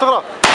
Tá, tá,